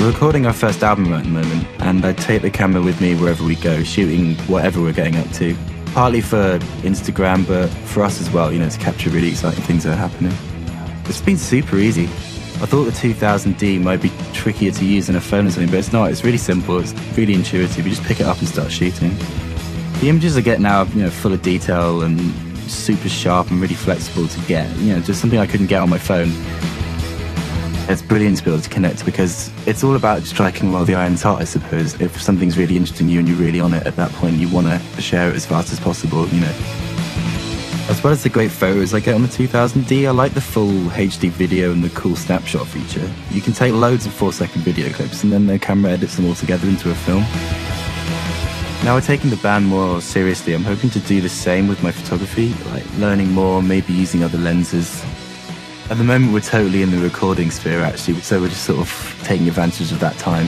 We're recording our first album at the moment, and I take the camera with me wherever we go, shooting whatever we're getting up to. Partly for Instagram, but for us as well, you know, to capture really exciting things that are happening. It's been super easy. I thought the 2000D might be trickier to use than a phone or something, but it's not. It's really simple. It's really intuitive. You just pick it up and start shooting. The images I get now, you know, full of detail and super sharp and really flexible to get. You know, just something I couldn't get on my phone. It's brilliant to be able to connect because it's all about striking while the iron's hot, I suppose. If something's really interesting you and you're really on it at that point, you want to share it as fast as possible, you know. As well as the great photos I get on the 2000D, I like the full HD video and the cool snapshot feature. You can take loads of four second video clips and then the camera edits them all together into a film. Now we're taking the band more seriously. I'm hoping to do the same with my photography, like learning more, maybe using other lenses. At the moment, we're totally in the recording sphere, actually, so we're just sort of taking advantage of that time.